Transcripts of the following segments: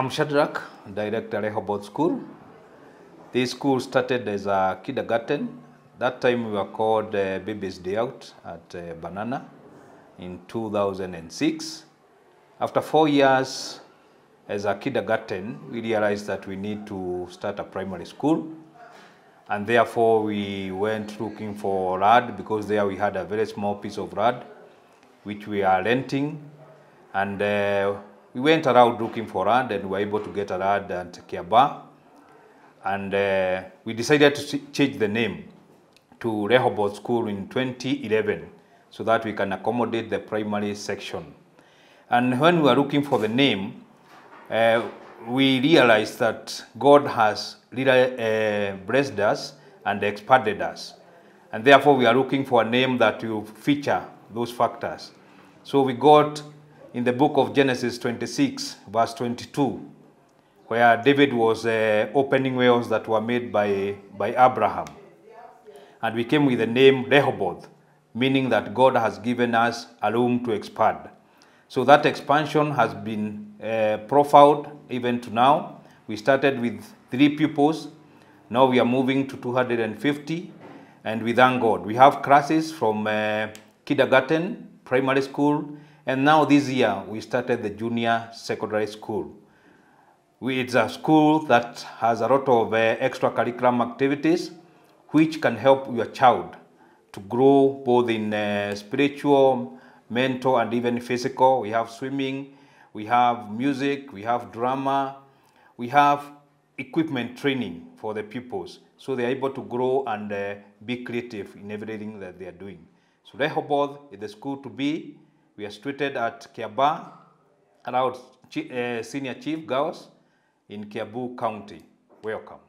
I'm Shadrach, director Rehoboth School. This school started as a kindergarten. That time we were called uh, Baby's Day Out at uh, Banana in 2006. After four years as a kindergarten, we realized that we need to start a primary school. And therefore we went looking for land because there we had a very small piece of land which we are renting. And uh, we went around looking for land and we were able to get a land at Kiambaa. And uh, we decided to change the name to Rehoboth School in 2011 so that we can accommodate the primary section. And when we were looking for the name, uh, we realized that God has really uh, blessed us and expanded us. And therefore, we are looking for a name that will feature those factors. So we got in the book of Genesis 26, verse 22, where David was uh, opening wells that were made by, by Abraham. And we came with the name Rehoboth, meaning that God has given us a room to expand. So that expansion has been uh, profound even to now. We started with three pupils. Now we are moving to 250. And we thank God. We have classes from uh, kindergarten, primary school, and now this year we started the junior secondary school. We, it's a school that has a lot of uh, extracurriculum activities which can help your child to grow both in uh, spiritual, mental, and even physical. We have swimming, we have music, we have drama, we have equipment training for the pupils so they're able to grow and uh, be creative in everything that they are doing. So Rehoboth is the school to be. We are situated at Kiambaa, around uh, Senior Chief Girls in Kiambu County. Welcome.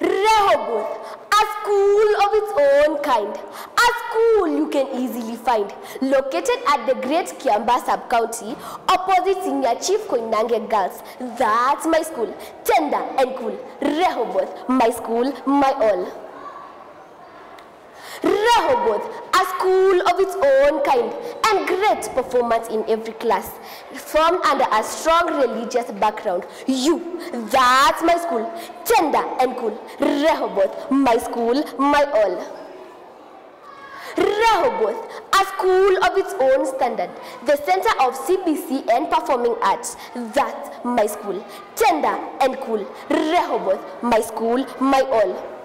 Rehoboth, a school of its own kind, a school you can easily find, located at the Great Kiambaa sub-county, opposite Senior Chief Koinange Girls. That's my school, tender and cool. Rehoboth, my school, my all. Rehoboth, a school of its own kind and great performance in every class, formed under a strong religious background. You, that's my school, tender and cool. Rehoboth, my school, my all. Rehoboth, a school of its own standard, the center of CBC and performing arts. That's my school, tender and cool. Rehoboth, my school, my all.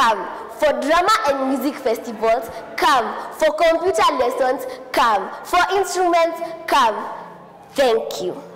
For come. For drama and music festivals, come. For computer lessons, come. For instruments, come. Thank you.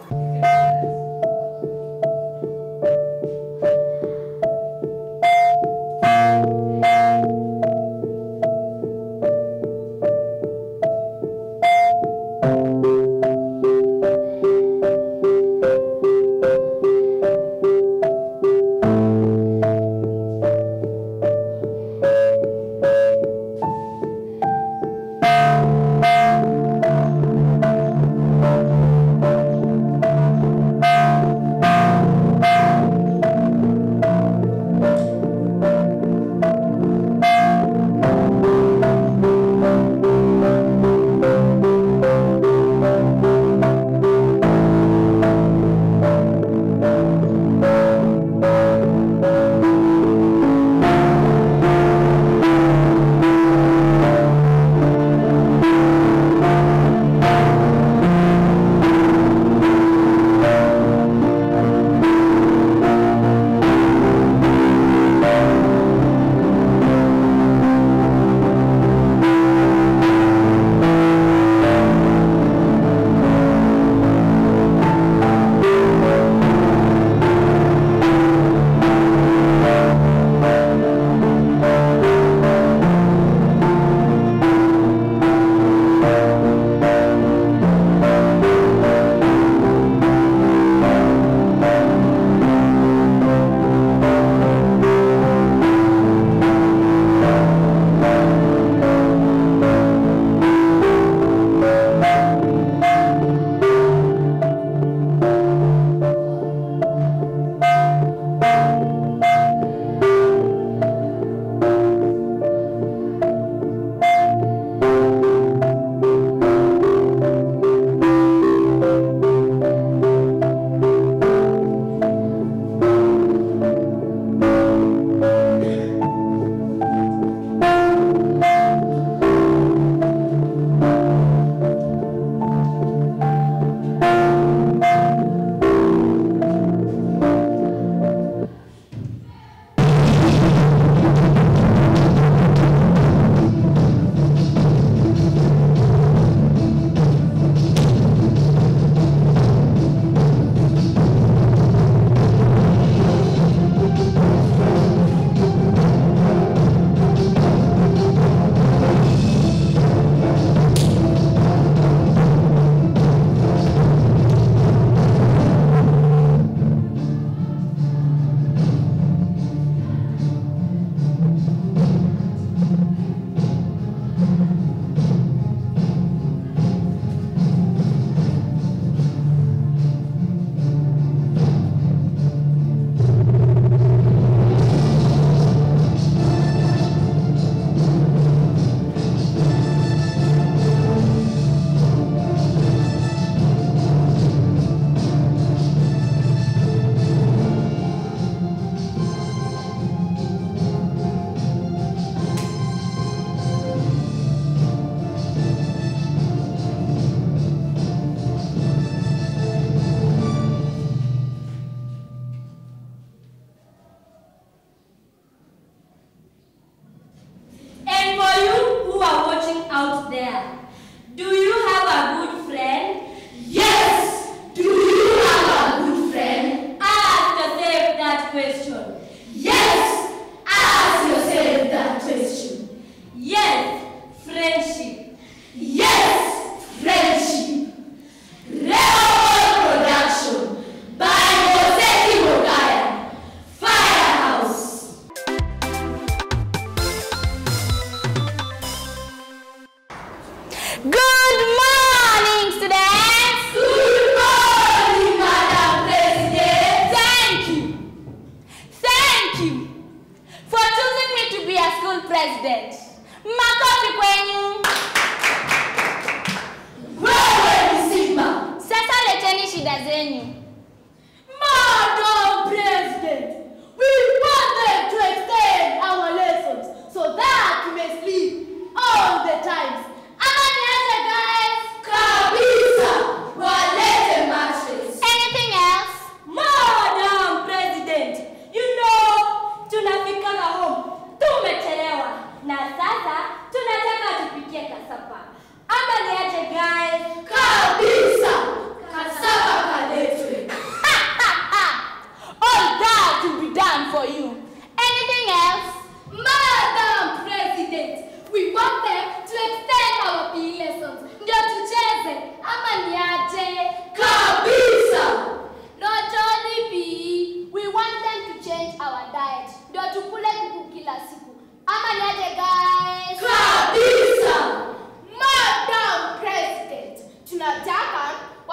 谢你。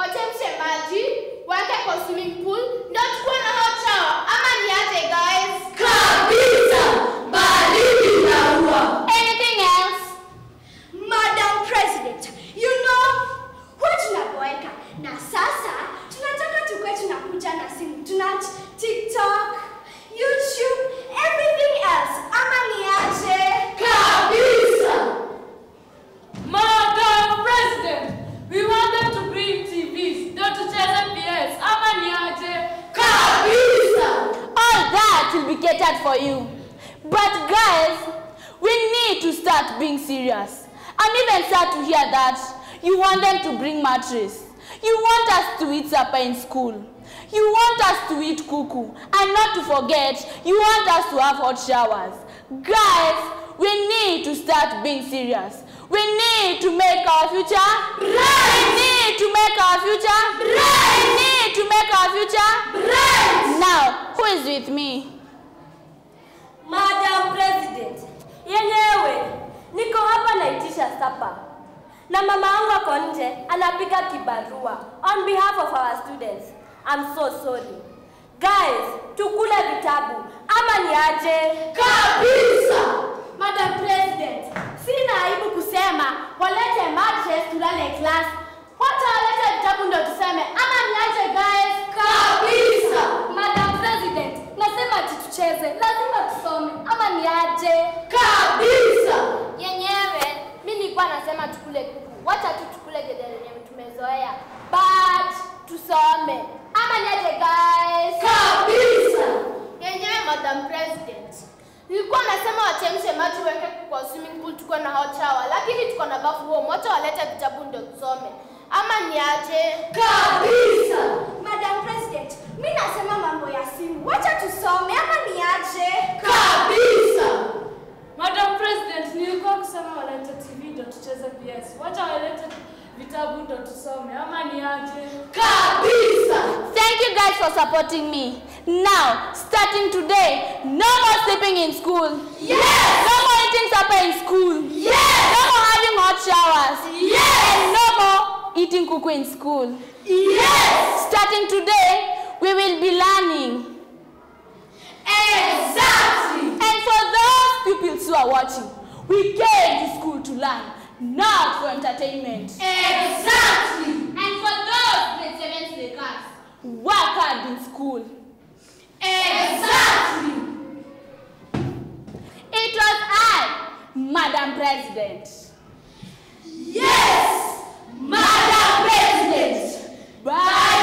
watch him shemaji why can't swimming pool not kwa na hot for you. But guys, we need to start being serious. I'm even sad to hear that you want them to bring mattress. You want us to eat supper in school. You want us to eat kuku. And not to forget, you want us to have hot showers. Guys, we need to start being serious. We need to make our future right. We need to make our future right. We need to make our future right. Now, who is with me? President, yenyewe niko hapa naitisha sapa na mama yangu ako nje anapiga kibarua on behalf of our students. I'm so sorry. Guys, tukule vitabu ama niaje? Kabisa. Madam President, sina aibu kusema walete matches tulale class. Wacha walete vitabu ndio tuseme ama niaje guys? Kabisa. Madam President, nasema ati tucheze, lazima tusome ama niaje? Kabisa. Yenyewe mi nilikuwa nasema tukule kuku, wacha tu tukule gedere yenyewe tumezoea, but tusome ama ni aje guys? Kabisa. Yenyewe Madam President, nilikuwa nasema wachemshe maji weke kwa swimming pool, tuko na hot shower, lakini tuko na bafu huo moto, walete vitabu ndio tusome ama ni aje? Kabisa. Madam President, mi nasema mambo ya simu, wacha tusome ama niaje? Kabisa. Madam President, nilikuwa kusema walete TV ndio tucheze PS. Wacha walete vitabu ndo tusome ama niache Kabisa. Thank you guys for supporting me. Now, starting today, no more sleeping in school. Yes. No more eating supper in school. Yes. No more having hot showers. Yes. And no more eating kuku in school. Yes. Starting today, we will be learning. Exactly. And for those pupils who are watching, we came to school to learn, not for entertainment. Exactly. And for those grade 7 takers, work hard in school. Exactly. It was I, Madam President. Yes. Madam President. Bye.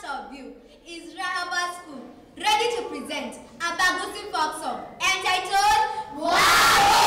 point of view is Rehoboth School, ready to present a Bagusi folk song entitled Wow!